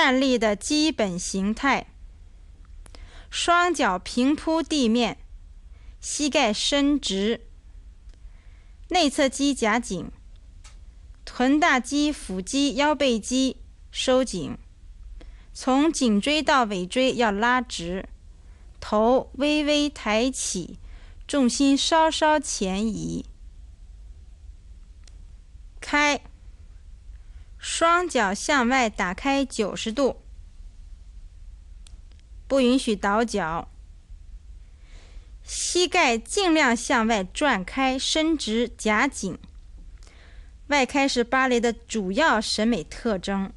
站立的基本形态。双脚平铺地面，膝盖伸直，内侧肌夹紧，臀大肌、腹肌、腰背肌收紧，从颈椎到尾椎要拉直，头微微抬起，重心稍稍前移。开，双脚向外打开九十度。不允许倒脚，膝盖尽量向外转开，伸直夹紧。外开是芭蕾的主要审美特征。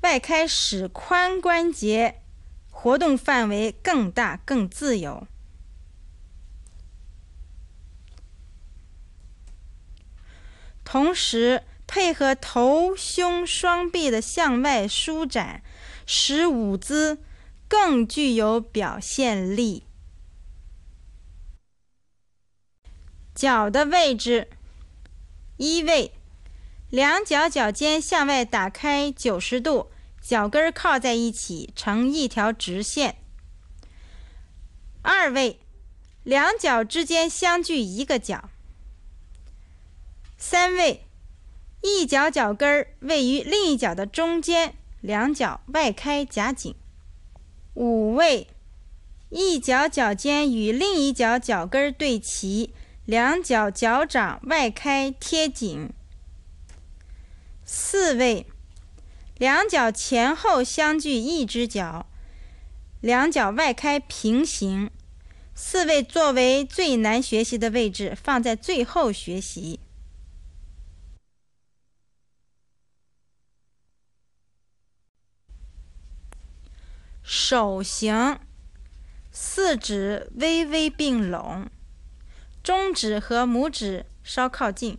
外开使髋关节活动范围更大、更自由，同时配合头、胸、双臂的向外舒展，使舞姿。更具有表现力。脚的位置：一位，两脚脚尖向外打开九十度，脚跟靠在一起成一条直线；二位，两脚之间相距一个角；三位，一脚脚跟位于另一脚的中间，两脚外开夹紧。五位，一脚脚尖与另一脚脚跟对齐，两脚脚掌外开贴紧。四位，两脚前后相距一只脚，两脚外开平行。四位作为最难学习的位置，放在最后学习。手型，四指微微并拢，中指和拇指稍靠近。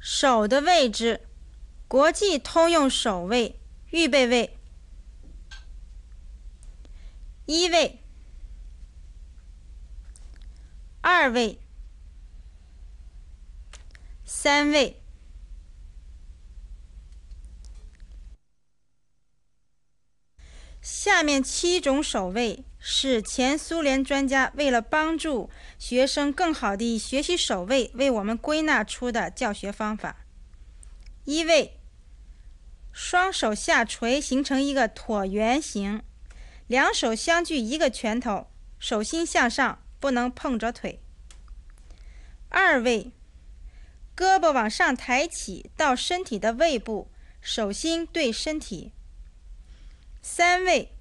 手的位置，国际通用手位，预备位，一位，二位，三位。下面七种手位是前苏联专家为了帮助学生更好地学习手位，为我们归纳出的教学方法。一位，双手下垂形成一个椭圆形，两手相距一个拳头，手心向上，不能碰着腿。二位，胳膊往上抬起到身体的胃部，手心对身体。三位，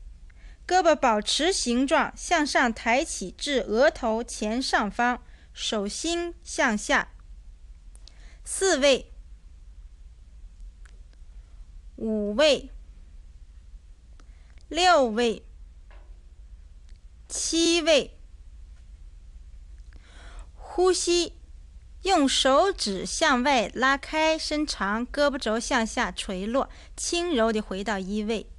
胳膊保持形状，向上抬起至额头前上方，手心向下。四位，五位，六位，七位。呼吸，用手指向外拉开伸长，胳膊肘向下垂落，轻柔地回到一位。